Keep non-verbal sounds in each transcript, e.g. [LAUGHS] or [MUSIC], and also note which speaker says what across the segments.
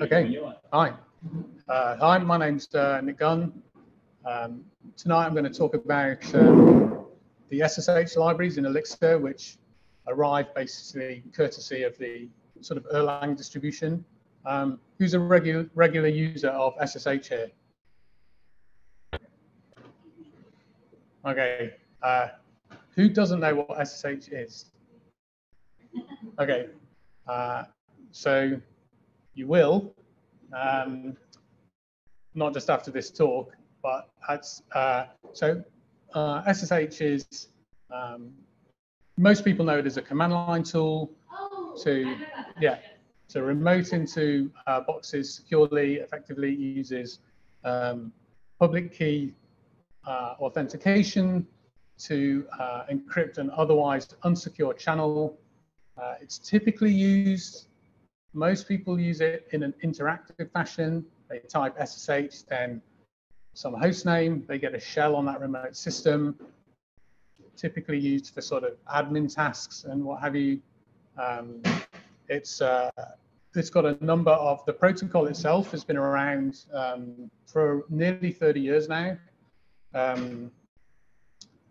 Speaker 1: Okay. Hi. Uh, hi, my name's uh, Nick Gunn. Um, tonight I'm going to talk about um, the SSH libraries in Elixir, which arrive basically courtesy of the sort of Erlang distribution. Um, who's a regular regular user of SSH here? Okay. Uh, who doesn't know what SSH is? Okay. Uh, so you will, um, not just after this talk, but that's, uh, so uh, SSH is, um, most people know it as a command line tool to, yeah, to remote into uh, boxes securely, effectively uses um, public key uh, authentication to uh, encrypt an otherwise unsecure channel. Uh, it's typically used most people use it in an interactive fashion. They type SSH, then some host name, they get a shell on that remote system, typically used for sort of admin tasks and what have you. Um, it's uh, it's got a number of the protocol itself has been around um, for nearly 30 years now, um,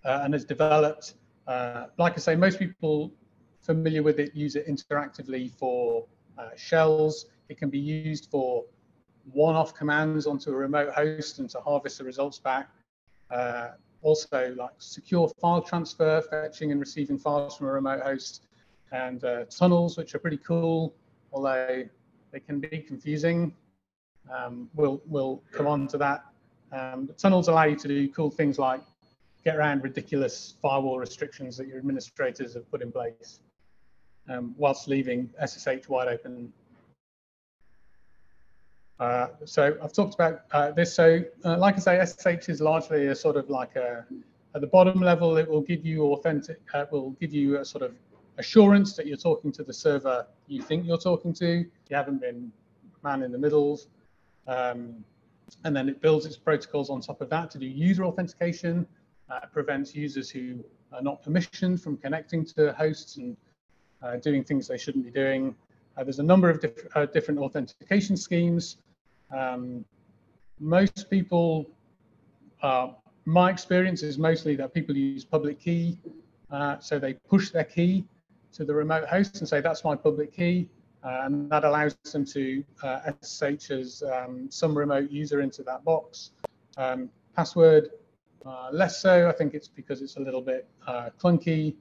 Speaker 1: uh, and has developed. Uh, like I say, most people familiar with it use it interactively for uh, shells. It can be used for one-off commands onto a remote host and to harvest the results back. Uh, also like secure file transfer, fetching and receiving files from a remote host and uh, tunnels, which are pretty cool, although they can be confusing. Um, we'll, we'll come on to that. Um, tunnels allow you to do cool things like get around ridiculous firewall restrictions that your administrators have put in place um, whilst leaving SSH wide open. Uh, so I've talked about uh, this. So uh, like I say, SSH is largely a sort of like a, at the bottom level, it will give you authentic, uh, will give you a sort of assurance that you're talking to the server you think you're talking to. You haven't been man in the middles. Um, and then it builds its protocols on top of that to do user authentication. Uh, prevents users who are not permissioned from connecting to hosts and uh, doing things they shouldn't be doing. Uh, there's a number of diff uh, different authentication schemes. Um, most people, uh, my experience is mostly that people use public key. Uh, so they push their key to the remote host and say, that's my public key. Uh, and that allows them to SSH as um, some remote user into that box. Um, password, less so. I think it's because it's a little bit clunky.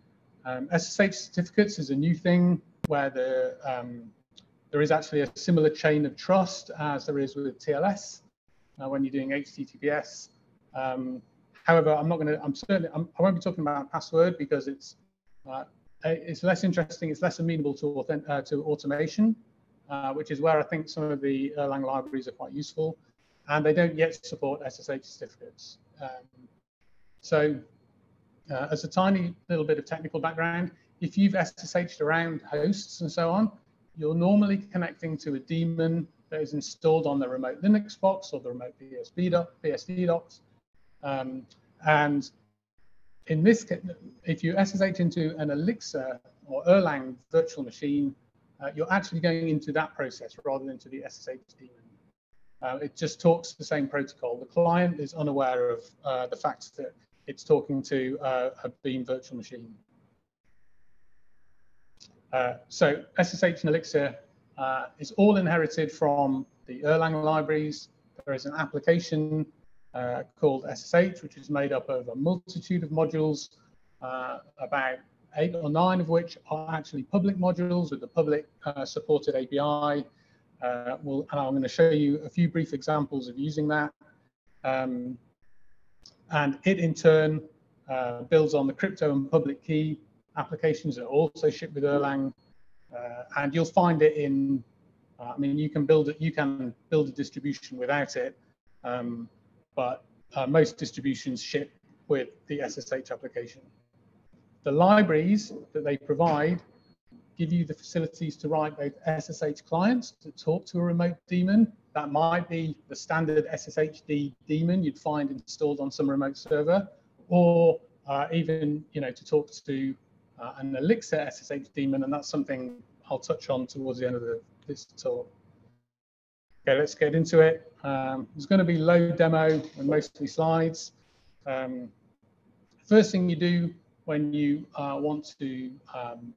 Speaker 1: Um, SSH certificates is a new thing where the, um, there is actually a similar chain of trust as there is with TLS uh, when you're doing HTTPS. Um, however, I'm not going to, I'm certainly, I'm, I will not be talking about password because it's, uh, it's less interesting, it's less amenable to, uh, to automation, uh, which is where I think some of the Erlang libraries are quite useful. And they don't yet support SSH certificates. Um, so uh, as a tiny little bit of technical background, if you've SSH'd around hosts and so on, you're normally connecting to a daemon that is installed on the remote Linux box or the remote BSD, doc, docs. Um, and in this, case, if you SSH into an Elixir or Erlang virtual machine, uh, you're actually going into that process rather than to the SSH daemon. Uh, it just talks the same protocol. The client is unaware of uh, the fact that it's talking to uh, a Beam virtual machine. Uh, so SSH and Elixir uh, is all inherited from the Erlang libraries. There is an application uh, called SSH, which is made up of a multitude of modules, uh, about eight or nine of which are actually public modules with the public uh, supported API. we'll, and I'm going to show you a few brief examples of using that. Um, and it in turn uh, builds on the crypto and public key applications that also ship with Erlang. Uh, and you'll find it in, uh, I mean, you can build it, you can build a distribution without it, um, but uh, most distributions ship with the SSH application. The libraries that they provide give you the facilities to write both SSH clients to talk to a remote daemon that might be the standard SSHD daemon you'd find installed on some remote server, or uh, even you know to talk to uh, an Elixir SSH daemon, and that's something I'll touch on towards the end of the, this talk. Okay, let's get into it. Um, it's going to be low demo and mostly slides. Um, first thing you do when you uh, want to um,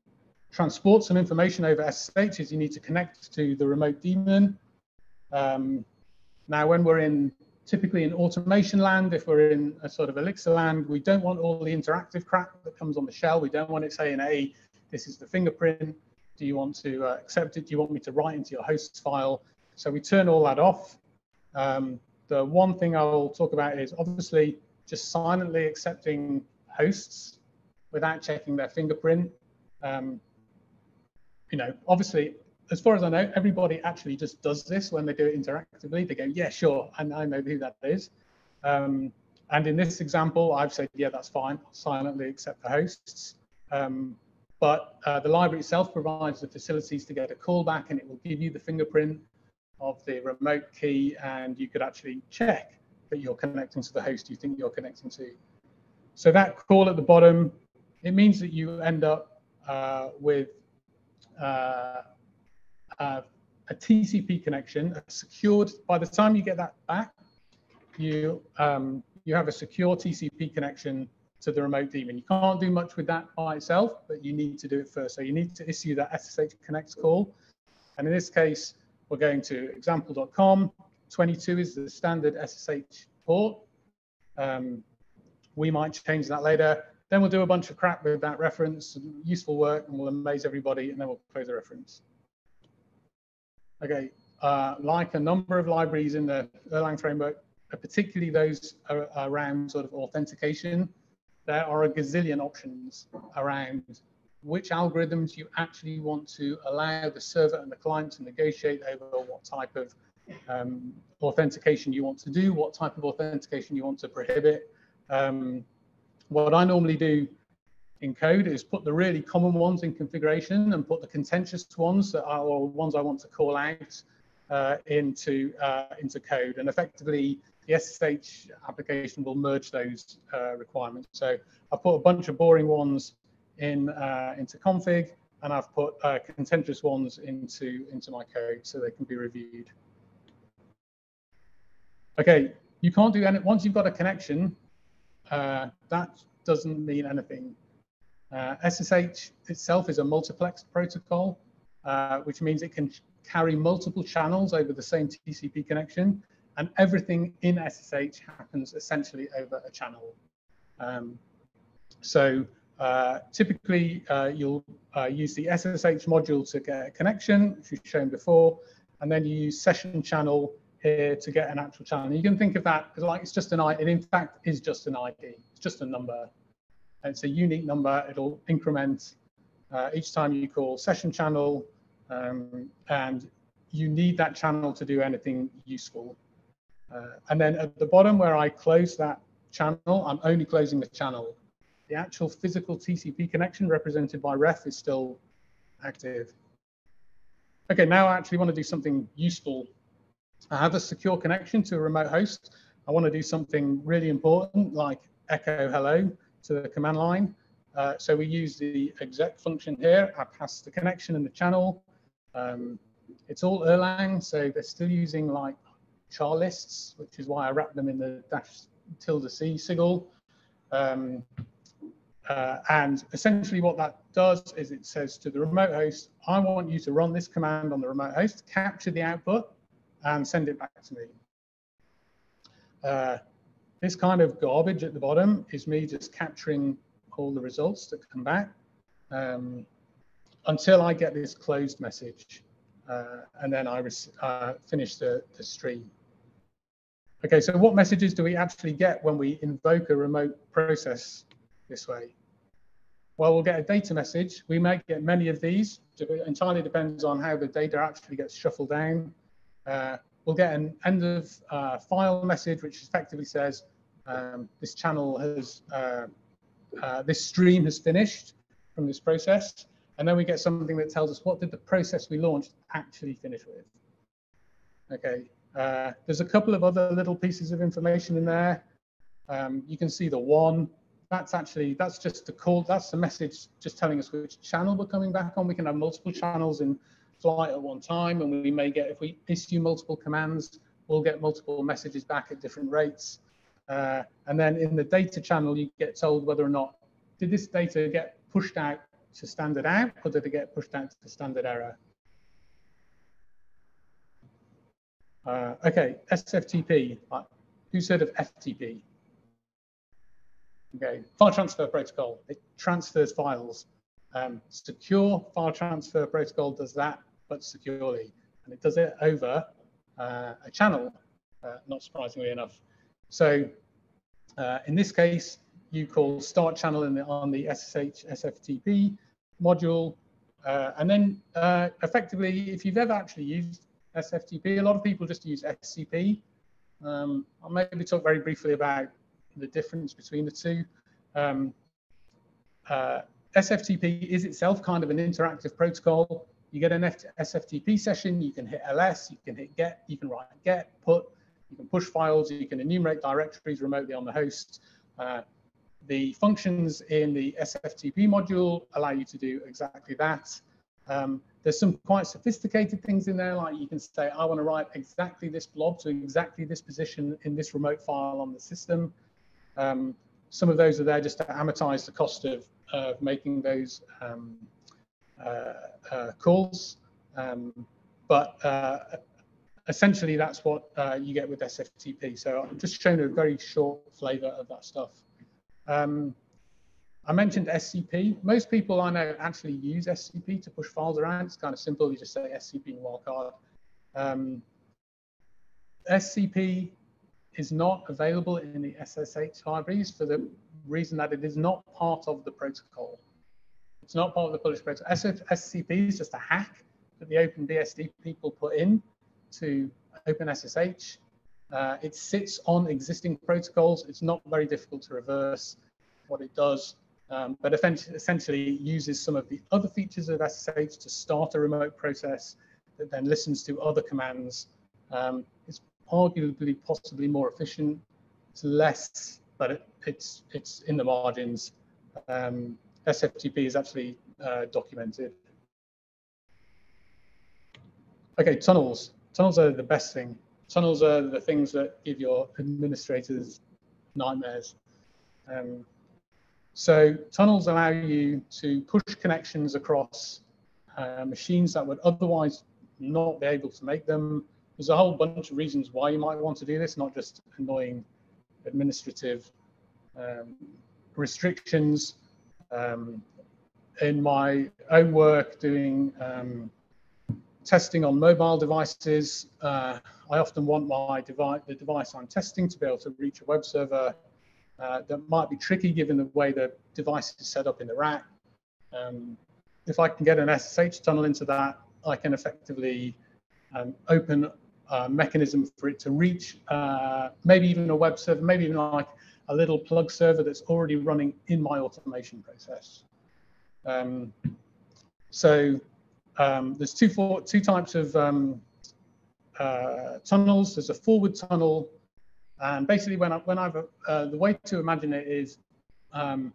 Speaker 1: transport some information over SSH is you need to connect to the remote daemon. Um, now, when we're in typically in automation land, if we're in a sort of Elixir land, we don't want all the interactive crap that comes on the shell. We don't want it saying, hey, this is the fingerprint. Do you want to uh, accept it? Do you want me to write into your hosts file? So we turn all that off. Um, the one thing I'll talk about is obviously just silently accepting hosts without checking their fingerprint. Um, you know, obviously, as far as I know, everybody actually just does this when they do it interactively. They go, yeah, sure, and I know who that is. Um, and in this example, I've said, yeah, that's fine, I'll silently accept the hosts. Um, but uh, the library itself provides the facilities to get a callback and it will give you the fingerprint of the remote key and you could actually check that you're connecting to the host you think you're connecting to. So that call at the bottom, it means that you end up uh, with uh, uh, a TCP connection, secured, by the time you get that back, you, um, you have a secure TCP connection to the remote daemon. You can't do much with that by itself, but you need to do it first. So you need to issue that SSH connect call. And in this case, we're going to example.com. 22 is the standard SSH port. Um, we might change that later. Then we'll do a bunch of crap with that reference, useful work, and we'll amaze everybody, and then we'll close the reference. Okay, uh, like a number of libraries in the Erlang framework, particularly those around sort of authentication, there are a gazillion options around which algorithms you actually want to allow the server and the client to negotiate over what type of um, authentication you want to do, what type of authentication you want to prohibit. Um, what I normally do in code is put the really common ones in configuration and put the contentious ones that are or ones I want to call out uh, into uh, into code. And effectively, the SSH application will merge those uh, requirements. So I've put a bunch of boring ones in uh, into config, and I've put uh, contentious ones into into my code so they can be reviewed. Okay, you can't do any once you've got a connection. Uh, that doesn't mean anything. Uh, SSH itself is a multiplex protocol, uh, which means it can carry multiple channels over the same TCP connection, and everything in SSH happens essentially over a channel. Um, so uh, typically, uh, you'll uh, use the SSH module to get a connection, which we've shown before, and then you use session channel here to get an actual channel. You can think of that as like it's just an ID. It in fact is just an ID. It's just a number. It's a unique number. It'll increment uh, each time you call session channel, um, and you need that channel to do anything useful. Uh, and then at the bottom where I close that channel, I'm only closing the channel. The actual physical TCP connection represented by ref is still active. Okay, now I actually want to do something useful. I have a secure connection to a remote host. I want to do something really important like echo hello to the command line. Uh, so we use the exec function here. I pass the connection and the channel. Um, it's all Erlang, so they're still using like char lists, which is why I wrap them in the dash tilde c sigil. Um, uh, and essentially what that does is it says to the remote host, I want you to run this command on the remote host, capture the output, and send it back to me. Uh, this kind of garbage at the bottom is me just capturing all the results that come back um, until I get this closed message. Uh, and then I uh, finish the, the stream. Okay, so what messages do we actually get when we invoke a remote process this way? Well, we'll get a data message. We might get many of these. It entirely depends on how the data actually gets shuffled down. Uh, we'll get an end of uh, file message, which effectively says um, this channel has, uh, uh, this stream has finished from this process. And then we get something that tells us what did the process we launched actually finish with. Okay, uh, there's a couple of other little pieces of information in there. Um, you can see the one, that's actually, that's just the call, that's the message just telling us which channel we're coming back on. We can have multiple channels in flight at one time, and we may get, if we issue multiple commands, we'll get multiple messages back at different rates. Uh, and then in the data channel, you get told whether or not, did this data get pushed out to standard out, or did it get pushed out to standard error? Uh, okay, SFTP. who said of FTP? Okay, file transfer protocol. It transfers files. Um, secure file transfer protocol does that, but securely, and it does it over uh, a channel. Uh, not surprisingly enough. So uh, in this case, you call start channel the, on the SSH SFTP module, uh, and then uh, effectively, if you've ever actually used SFTP. A lot of people just use SCP. Um, I'll maybe talk very briefly about the difference between the two. Um, uh, SFTP is itself kind of an interactive protocol. You get an SFTP session, you can hit ls, you can hit get, you can write get, put, you can push files, you can enumerate directories remotely on the host. Uh, the functions in the SFTP module allow you to do exactly that. Um, there's some quite sophisticated things in there, like you can say, I want to write exactly this blob to exactly this position in this remote file on the system. Um, some of those are there just to amortize the cost of, making those um, calls. Um, but uh, essentially, that's what uh, you get with SFTP. So I'm just showing a very short flavor of that stuff. Um, I mentioned SCP. Most people I know actually use SCP to push files around. It's kind of simple. You just say SCP in wildcard. Um, SCP is not available in the SSH libraries for the reason that it is not part of the protocol. It's not part of the published protocol. SCP is just a hack that the OpenBSD people put in to OpenSSH. Uh, it sits on existing protocols. It's not very difficult to reverse. What it does um, but essentially uses some of the other features of SSH to start a remote process that then listens to other commands. Um, it's arguably possibly more efficient. It's less, but it, it's it's in the margins. Um, SFTP is actually uh, documented. Okay, tunnels. Tunnels are the best thing. Tunnels are the things that give your administrators nightmares. Um, so tunnels allow you to push connections across uh, machines that would otherwise not be able to make them. There's a whole bunch of reasons why you might want to do this, not just annoying administrative um, restrictions. Um, in my own work doing um, testing on mobile devices, uh, I often want my device, the device I'm testing to be able to reach a web server uh, that might be tricky given the way the device is set up in the rack. Um, if I can get an SSH tunnel into that, I can effectively um, open a mechanism for it to reach uh, maybe even a web server, maybe even like a little plug server that's already running in my automation process. Um, so um, there's two, types of um, uh, tunnels. There's a forward tunnel and basically, when, I, when I've, uh, the way to imagine it is um,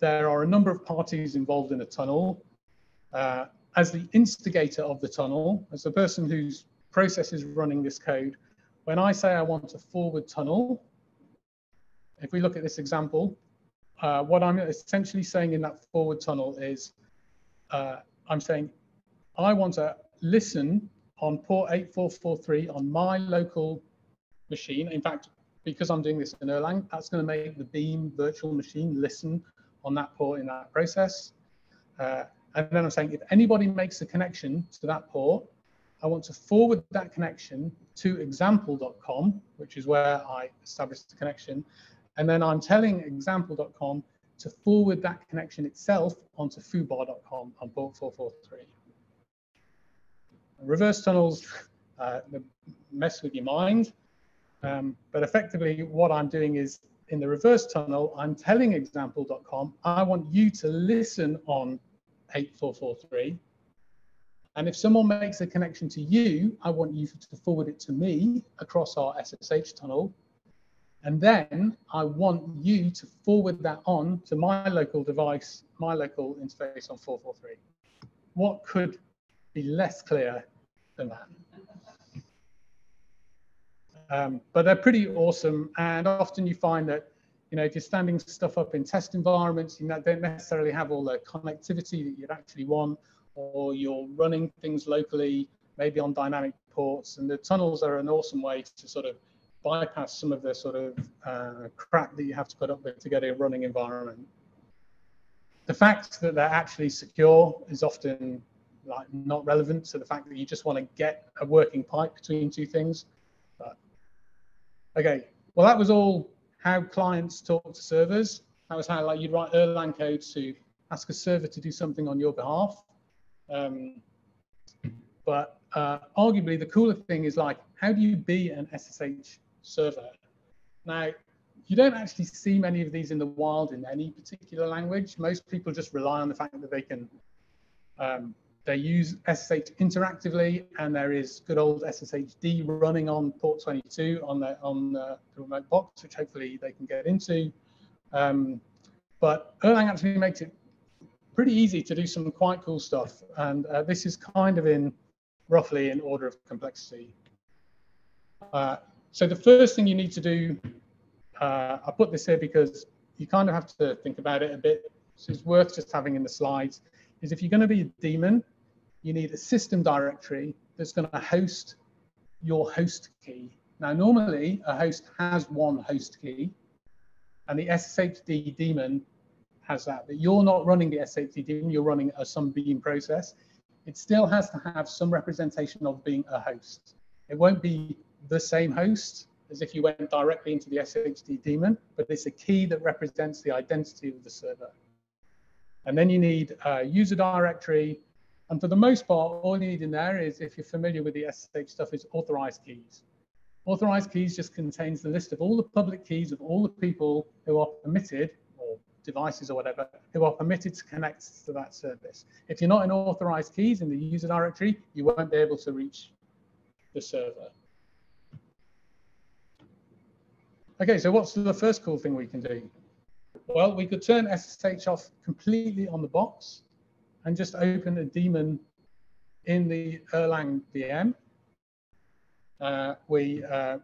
Speaker 1: there are a number of parties involved in a tunnel. Uh, as the instigator of the tunnel, as the person whose process is running this code, when I say I want a forward tunnel, if we look at this example, uh, what I'm essentially saying in that forward tunnel is uh, I'm saying I want to listen on port 8443 on my local machine. In fact, because I'm doing this in Erlang, that's going to make the Beam virtual machine listen on that port in that process. Uh, and then I'm saying if anybody makes a connection to that port, I want to forward that connection to example.com, which is where I established the connection. And then I'm telling example.com to forward that connection itself onto foobar.com on port 443. Reverse tunnels [LAUGHS] uh, mess with your mind. Um, but effectively, what I'm doing is in the reverse tunnel, I'm telling example.com, I want you to listen on 8443. And if someone makes a connection to you, I want you to forward it to me across our SSH tunnel. And then I want you to forward that on to my local device, my local interface on 443. What could be less clear than that. Um, but they're pretty awesome. And often you find that, you know, if you're standing stuff up in test environments, you don't necessarily have all the connectivity that you'd actually want, or you're running things locally, maybe on dynamic ports. And the tunnels are an awesome way to sort of bypass some of the sort of uh, crap that you have to put up with to get a running environment. The fact that they're actually secure is often like not relevant to the fact that you just want to get a working pipe between two things. But, okay, well that was all how clients talk to servers. That was how like you'd write Erlang code to ask a server to do something on your behalf. Um, but uh, arguably the cooler thing is like, how do you be an SSH server? Now, you don't actually see many of these in the wild in any particular language. Most people just rely on the fact that they can um, they use SSH interactively, and there is good old SSHD running on port 22 on the on the, remote box, which hopefully they can get into. Um, but Erlang actually makes it pretty easy to do some quite cool stuff, and uh, this is kind of in roughly in order of complexity. Uh, so the first thing you need to do, uh, I put this here because you kind of have to think about it a bit. So it's worth just having in the slides, is if you're going to be a daemon, you need a system directory that's going to host your host key. Now, normally a host has one host key, and the SSHD daemon has that, but you're not running the SSHD daemon, you're running a some beam process. It still has to have some representation of being a host. It won't be the same host as if you went directly into the SSHD daemon, but it's a key that represents the identity of the server. And then you need a user directory. And for the most part, all you need in there is, if you're familiar with the SSH stuff, is authorized keys. Authorized keys just contains the list of all the public keys of all the people who are permitted, or devices or whatever, who are permitted to connect to that service. If you're not in authorized keys in the user directory, you won't be able to reach the server. Okay, so what's the first cool thing we can do? Well, we could turn SSH off completely on the box and just open a daemon in the Erlang VM. Uh, we uh,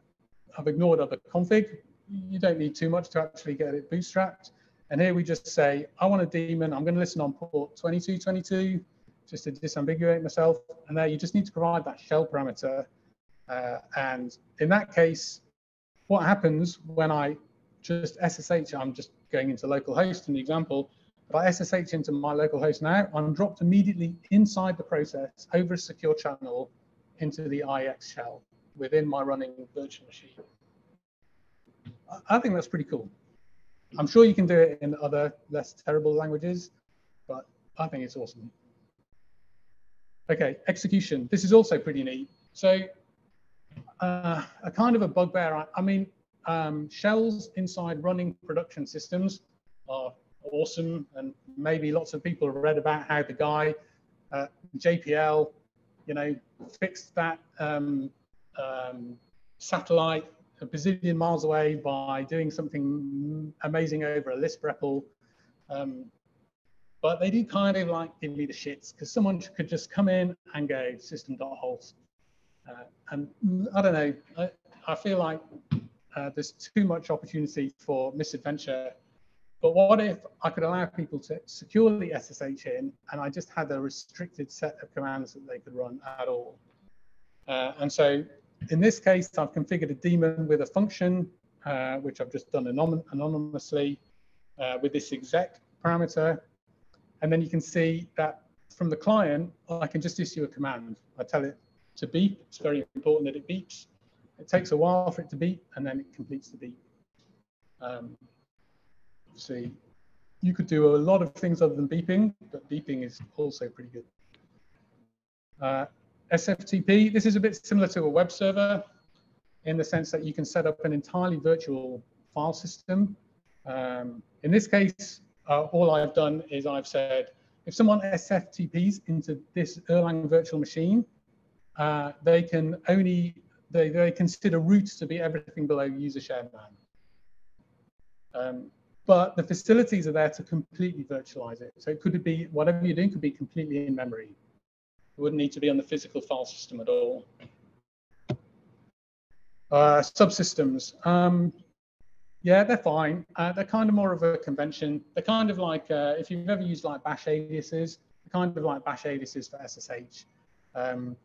Speaker 1: have ignored other config. You don't need too much to actually get it bootstrapped. And here we just say, I want a daemon. I'm going to listen on port 2222 just to disambiguate myself. And there you just need to provide that shell parameter. Uh, and in that case, what happens when I just SSH, I'm just going into localhost in the example, if I SSH into my localhost now, I'm dropped immediately inside the process over a secure channel into the IEx shell within my running virtual machine. I think that's pretty cool. I'm sure you can do it in other less terrible languages, but I think it's awesome. Okay, execution. This is also pretty neat. So uh, a kind of a bugbear. I, mean, um, shells inside running production systems are awesome, and maybe lots of people have read about how the guy at JPL, you know, fixed that um, um, satellite a bazillion miles away by doing something amazing over a Lisp REPL. Um, but they do kind of like give me the shits because someone could just come in and go System.halt uh, and I don't know, I, I feel like uh, there's too much opportunity for misadventure. But what if I could allow people to securely SSH in and I just had a restricted set of commands that they could run at all? Uh, and so in this case, I've configured a daemon with a function, uh, which I've just done anon anonymously uh, with this exec parameter. And then you can see that from the client, I can just issue a command. I tell it to beep. It's very important that it beeps. It takes a while for it to beep, and then it completes the beep. Um, see, you could do a lot of things other than beeping, but beeping is also pretty good. Uh, SFTP, this is a bit similar to a web server in the sense that you can set up an entirely virtual file system. Um, in this case, uh, all I've done is I've said, if someone SFTPs into this Erlang virtual machine, uh, they can only they, they consider roots to be everything below user shared man. Um, but the facilities are there to completely virtualize it. So it could be whatever you're doing could be completely in memory. It wouldn't need to be on the physical file system at all. Uh, subsystems. Um, yeah, they're fine. Uh, they're kind of more of a convention. They're kind of like, uh, if you've ever used like bash aliases, kind of like bash aliases for SSH. Um,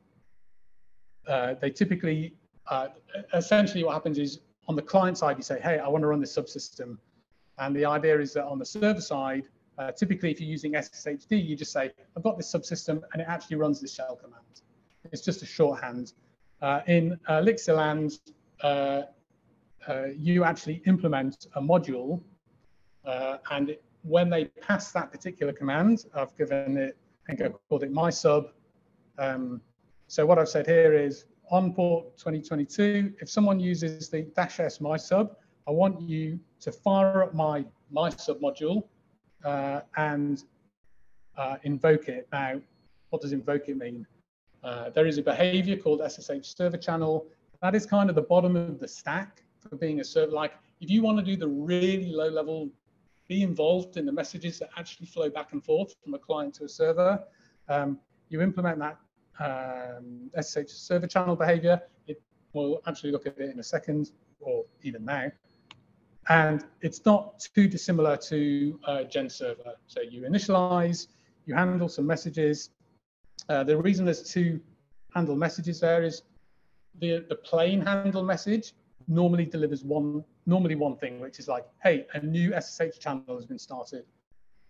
Speaker 1: uh, they typically, uh, essentially what happens is on the client side, you say, hey, I want to run this subsystem. And the idea is that on the server side, uh, typically if you're using SSHD, you just say, I've got this subsystem and it actually runs this shell command. It's just a shorthand. Uh, in uh, Elixir land, uh, uh, you actually implement a module and when they pass that particular command, I've given it, I think I've called it my sub. Um, so what I've said here is on port 2022, if someone uses the dash s my sub, I want you to fire up my my sub module uh, and uh, invoke it. Now, what does invoke it mean? Uh, there is a behavior called SSH server channel. That is kind of the bottom of the stack for being a server. Like if you want to do the really low level, be involved in the messages that actually flow back and forth from a client to a server, um, you implement that um, SSH server channel behavior. It will actually look at it in a second or even now. And it's not too dissimilar to uh, GenServer. So you initialize, you handle some messages. Uh, the reason there's two handle messages there is the, the plain handle message normally delivers one normally one thing, which is like, hey, a new SSH channel has been started.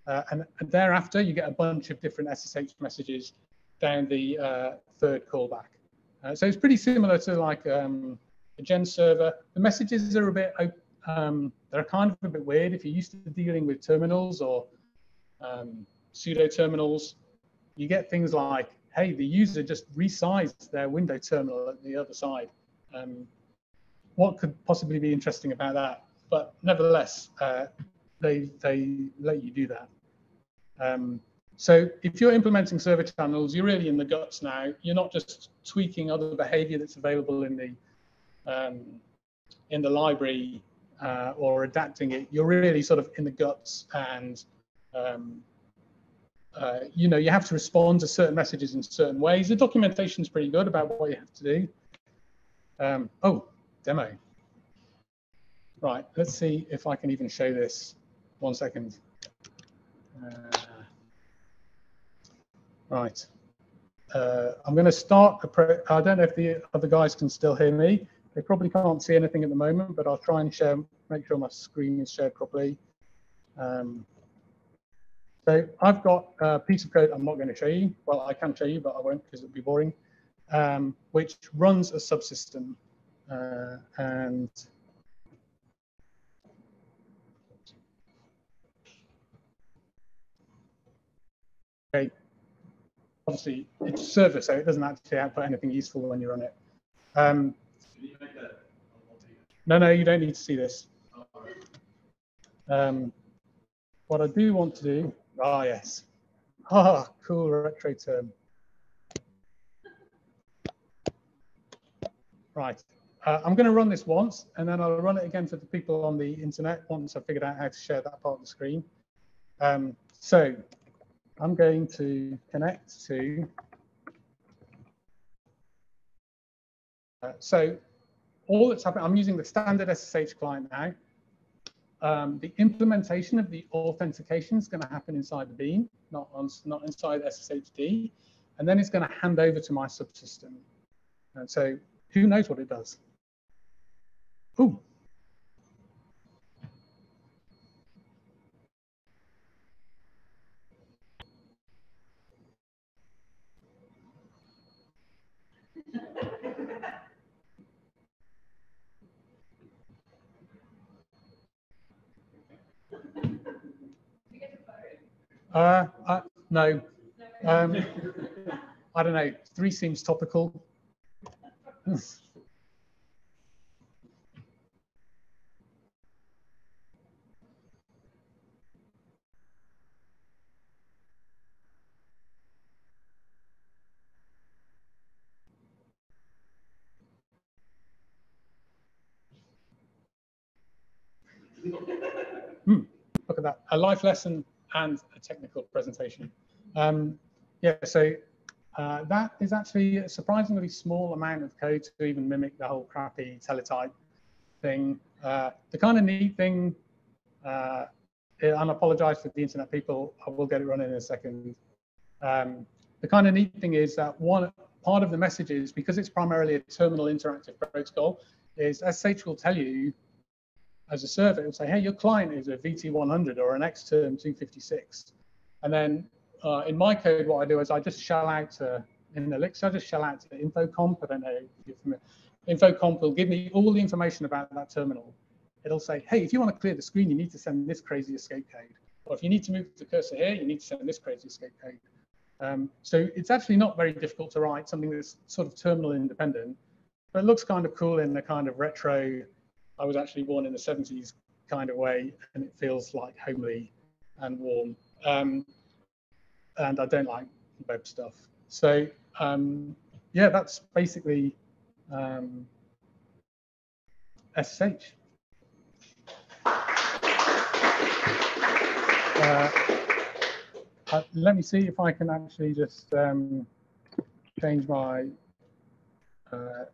Speaker 1: Uh, and, and, thereafter, you get a bunch of different SSH messages down the uh, third callback. Uh, so it's pretty similar to like um, a GenServer. The messages are a bit, um, they're kind of a bit weird. If you're used to dealing with terminals or um, pseudo terminals, you get things like, hey, the user just resized their window terminal at the other side. Um, what could possibly be interesting about that? But nevertheless, uh, they, they let you do that. Um, so if you're implementing server channels, you're really in the guts now. You're not just tweaking other behavior that's available in the um, in the library uh, or adapting it. You're really sort of in the guts, and um, uh, you know you have to respond to certain messages in certain ways. The documentation is pretty good about what you have to do. Um, oh, demo. Right, let's see if I can even show this. One second. Uh, Right. Uh, I'm going to start. I don't know if the other guys can still hear me. They probably can't see anything at the moment, but I'll try and share, make sure my screen is shared properly. Um, so I've got a piece of code I'm not going to show you. Well, I can show you, but I won't because it'll be boring, um, which runs a subsystem. Uh, and okay, obviously it's server, so it doesn't actually output anything useful when you run it. Um, no, no, you don't need to see this. Um, what I do want to do, ah, yes. Ah, cool retro term. Right, uh, I'm going to run this once, and then I'll run it again for the people on the internet once I've figured out how to share that part of the screen. Um, so I'm going to connect to, uh, so all that's happening, I'm using the standard SSH client now. Um, the implementation of the authentication is going to happen inside the Beam, not, on, not inside SSHD. And then it's going to hand over to my subsystem. And so who knows what it does? Ooh, Uh, uh, no. Um, I don't know. Three seems topical. hmm, look at that. A life lesson and a technical presentation. Um, yeah, so uh, that is actually a surprisingly small amount of code to even mimic the whole crappy teletype thing. Uh, the kind of neat thing, uh, and I apologize for the internet people, I will get it running in a second. Um, the kind of neat thing is that one part of the message is because it's primarily a terminal interactive protocol, is SSH will tell you as a server, it will say, hey, your client is a VT100 or an Xterm 256. And then uh, in my code, what I do is I just shell out to, in Elixir, I just shell out to infocmp. I don't know if you're familiar. infocmp will give me all the information about that terminal. It'll say, hey, if you want to clear the screen, you need to send this crazy escape code. Or if you need to move the cursor here, you need to send this crazy escape code. Um, so it's actually not very difficult to write something that's sort of terminal independent, but it looks kind of cool in the kind of retro, I was actually born in the 70s kind of way, and it feels like homely and warm. Um, and I don't like web stuff. So um, yeah, that's basically um, SSH. Uh, uh, let me see if I can actually just um, change my, uh,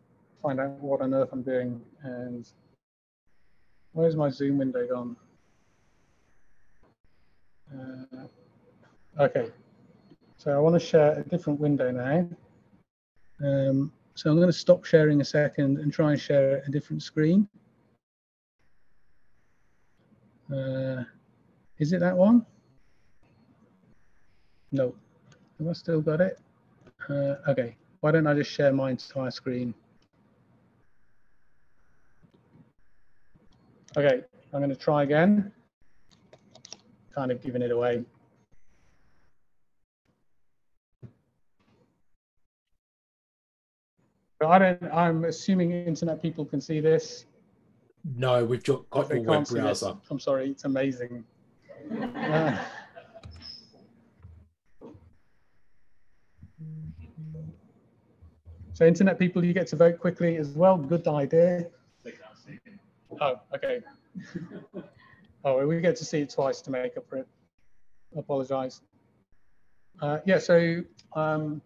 Speaker 1: find out what on earth I'm doing. And where's my Zoom window gone? Uh, okay, so I want to share a different window now. Um, so I'm going to stop sharing a second and try and share a different screen. Uh, is it that one? No. Have I still got it? Uh, okay. Why don't I just share my entire screen? Okay, I'm going to try again. Kind of giving it away. I don't. I'm assuming internet people can see this.
Speaker 2: No, we've got, got your web browser.
Speaker 1: I'm sorry, it's amazing. uh, [LAUGHS] so internet people, you get to vote quickly as well. Good idea. Oh, okay. oh, we get to see it twice to make up for it. Apologize. Uh, yeah, so um,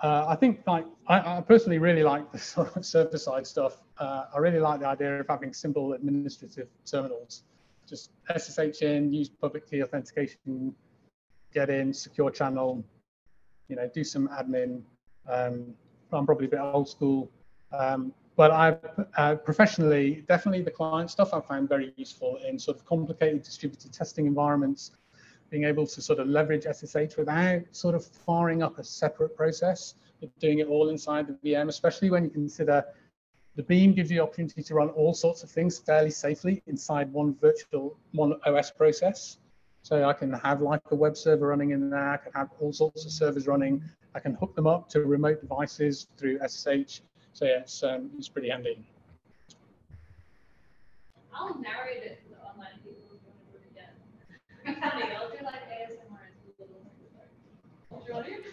Speaker 1: uh, I think like I, I, personally really like the [LAUGHS] sort of server side stuff. Uh, I really like the idea of having simple administrative terminals. Just SSH in, use public key authentication, get in, secure channel, you know, do some admin. Um, I'm probably a bit old school, um, but I uh, professionally, definitely the client stuff I find very useful in sort of complicated distributed testing environments being able to sort of leverage SSH without sort of firing up a separate process, but doing it all inside the VM, especially when you consider the Beam gives you the opportunity to run all sorts of things fairly safely inside one virtual, one OS process. So I can have like a web server running in there, I can have all sorts of servers running, I can hook them up to remote devices through SSH. So yeah, it's, um, it's pretty handy.
Speaker 3: I'll narrate it to the online people if you want to do it again. [LAUGHS] I'll do like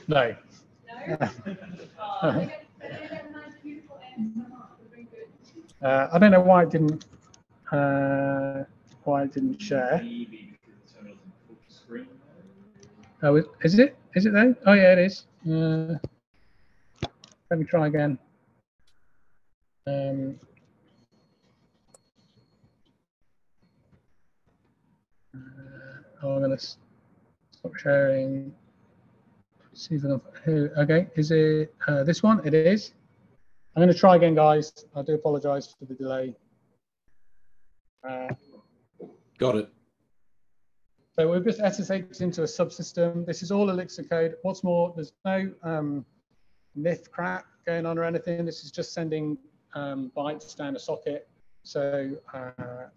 Speaker 1: No. [LAUGHS] Uh, I don't know why it didn't uh, why it didn't share. Oh, is it? Is it though? Oh yeah, it is. Uh, let me try again. Um, uh, I'm gonna stop sharing see if I can, okay, is it uh, this one? It is. I'm going to try again, guys. I do apologize for the delay.
Speaker 2: Uh, Got it.
Speaker 1: So we've just SSH into a subsystem. This is all Elixir code. What's more, there's no um, NIF crap going on or anything. This is just sending um, bytes down a socket. So uh,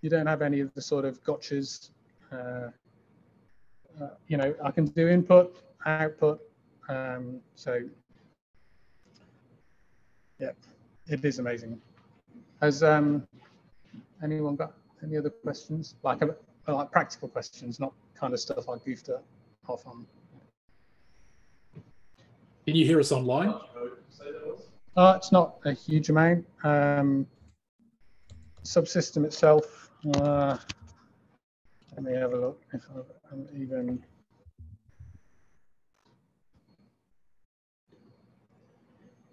Speaker 1: you don't have any of the sort of gotchas. Uh, uh, you know, I can do input, output. Um, so yeah, it is amazing. Has um, anyone got any other questions? Like, uh, like practical questions, not kind of stuff I goofed it off on.
Speaker 2: Can you hear us online?
Speaker 1: Uh, it's not a huge amount. Um, subsystem itself, uh, let me have a look if I'm even.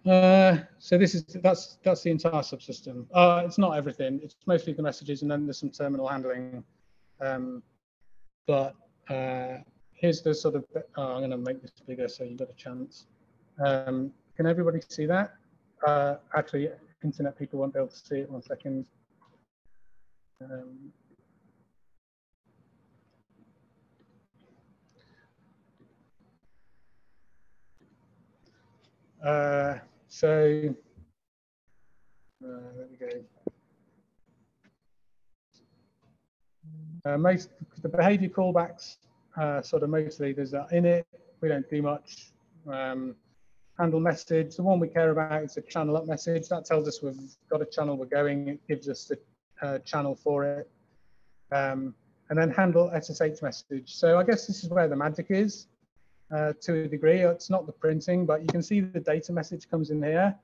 Speaker 1: Uh, so this is that's that's the entire subsystem. Uh, it's not everything. It's mostly the messages, and then there's some terminal handling. Um, but uh, here's the sort of. Oh, I'm going to make this bigger so you got a chance. Um, can everybody see that? Uh, actually, internet people won't be able to see it. One second. Um, uh, so uh, let me go. Uh, most the behavior callbacks, uh, sort of mostly there's that in it. We don't do much. Um, handle message. The one we care about is a channel up message. That tells us we've got a channel we're going. It gives us the uh, channel for it. Um, and then handle SSH message. So I guess this is where the magic is uh, to a degree. It's not the printing, but you can see the data message comes in here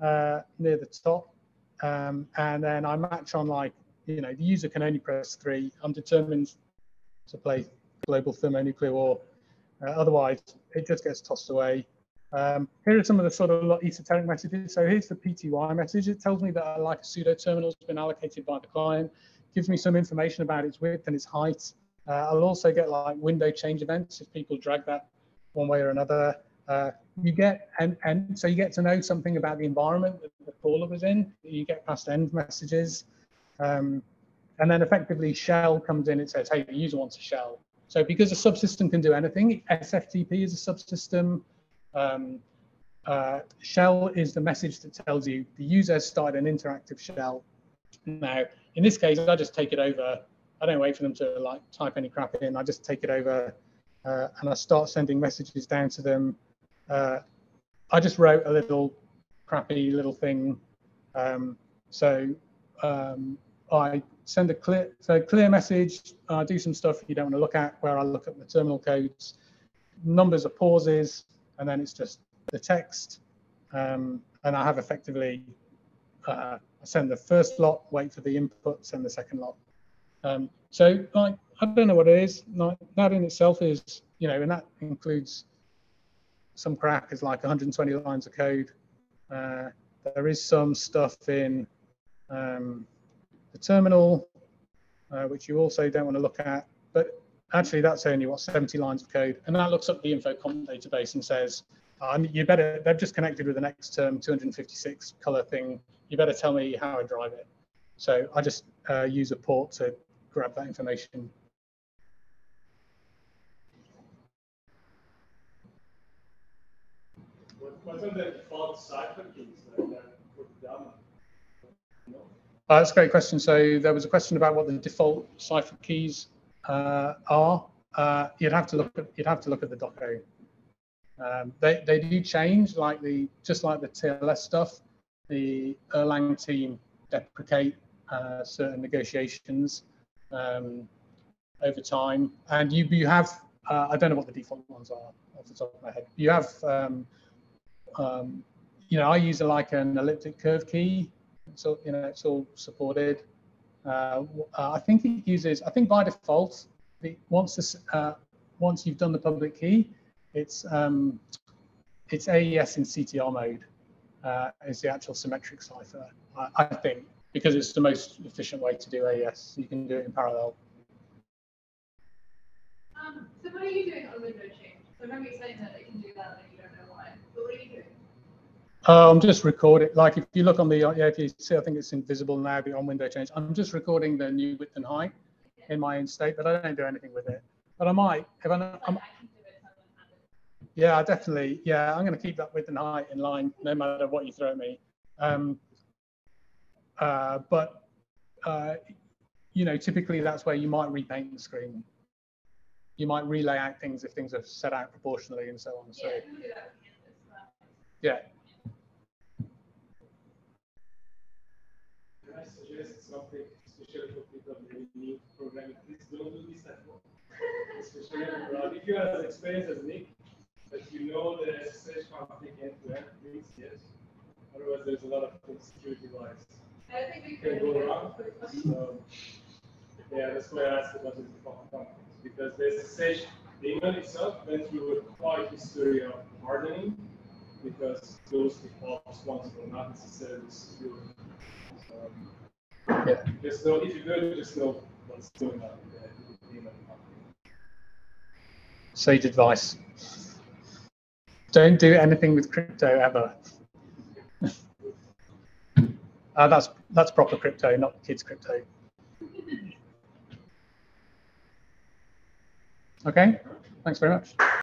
Speaker 1: uh, near the top. Um, and then I match on like, you know, the user can only press three. I'm determined to play global thermonuclear war. Uh, otherwise, it just gets tossed away. Um, here are some of the sort of esoteric messages. So here's the PTY message. It tells me that uh, like a pseudo terminal has been allocated by the client, gives me some information about its width and its height. Uh, I'll also get like window change events if people drag that one way or another. Uh, you get and and so you get to know something about the environment that the caller was in. You get past end messages, um, and then effectively shell comes in. It says, "Hey, the user wants a shell." So because a subsystem can do anything, SFTP is a subsystem. Um, uh, shell is the message that tells you the user has started an interactive shell. Now, in this case, I just take it over. I don't wait for them to like type any crap in. I just take it over uh, and I start sending messages down to them. Uh, I just wrote a little crappy little thing. Um, so um, I send a clear, so clear message. I do some stuff you don't want to look at where I look at the terminal codes. Numbers of pauses and then it's just the text. Um, and I have effectively, uh, send the first lot, wait for the input, send the second lot. Um, so like, I don't know what it is. Like, that in itself is, you know, and that includes some crack is like 120 lines of code. Uh, there is some stuff in um, the terminal, uh, which you also don't want to look at. But actually that's only what 70 lines of code and that looks up the infocmp database and says um, you better they've just connected with the xterm 256 color thing you better tell me how i drive it so i just uh, use a port to grab that information
Speaker 4: the default cipher keys?
Speaker 1: Uh, that's a great question. So there was a question about what the default cipher keys uh, are, uh, you'd have to look at you'd have to look at the doco. Um, they they do change, like the just like the TLS stuff. The Erlang team deprecate uh, certain negotiations um, over time, and you you have uh, I don't know what the default ones are off the top of my head. You have um, um, you know I use like an elliptic curve key, so you know it's all supported. Uh, uh, I think it uses, I think by default, the, once this, uh, once you've done the public key, it's um, it's AES in CTR mode. Uh, is the actual symmetric cipher, I, I, think, because it's the most efficient way to do AES. You can do it in parallel.
Speaker 3: Um, so what are you doing on window change? So remember you saying that it can do that and you don't know why. But what are you doing?
Speaker 1: Uh, I'm just recording. Like if you look on the yeah, if you see, I think it's invisible now but on window change. I'm just recording the new width and height in my end state, but I don't do anything with it. But I might if I. I'm, yeah, definitely. Yeah, I'm going to keep that width and height in line, no matter what you throw at me. Um, uh, but uh, you know, typically that's where you might repaint the screen. You might relay out things if things are set out proportionally and so on. So yeah.
Speaker 4: I suggest something, especially for people who need programming. Please don't do this at home. especially if you have experience as Nick, but you know the SSH config end to end, please, yes. Otherwise, there's a lot of security wise.
Speaker 3: I think we
Speaker 4: can go wrong. So, yeah, that's why I asked about the conflicts because the SSH daemon itself went through a quite history of hardening because those false ones, but not necessarily secure. Um,
Speaker 1: Yeah.
Speaker 4: Just know, if you just know what's.
Speaker 1: Sage advice. Don't do anything with crypto ever. [LAUGHS] uh, that's that's proper crypto, not kids crypto. Okay, thanks very much.